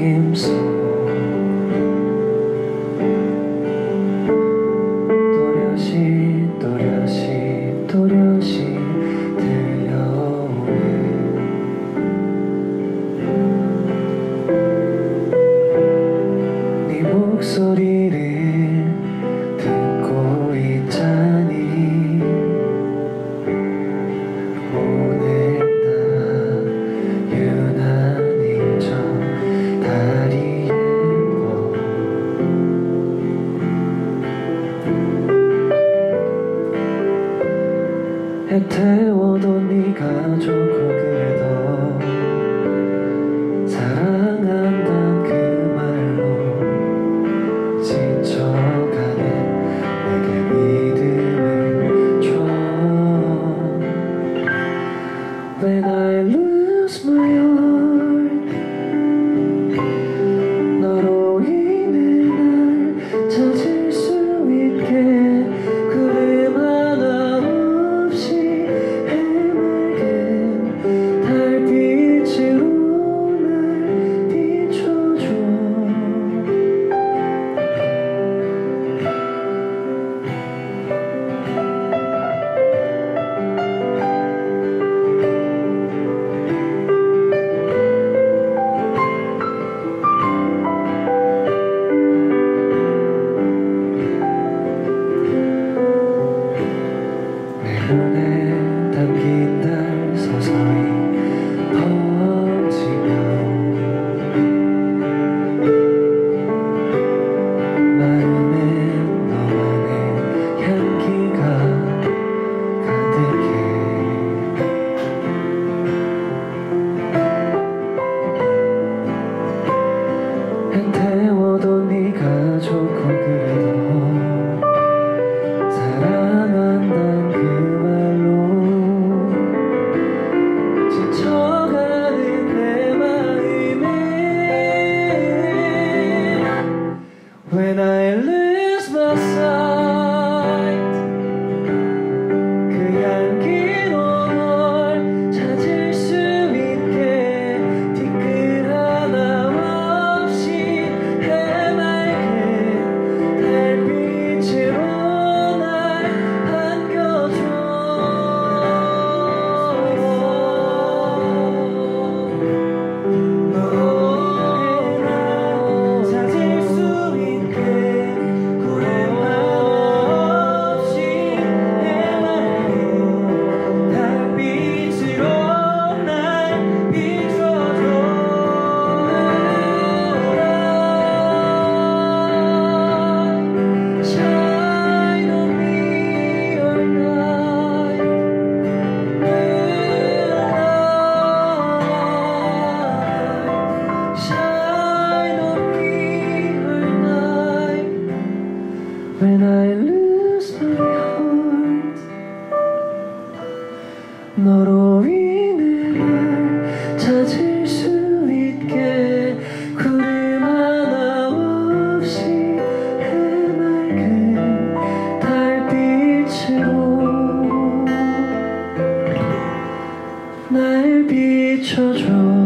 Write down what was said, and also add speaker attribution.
Speaker 1: games. 태워도 네가 좋고 그래도 사랑 비춰줘.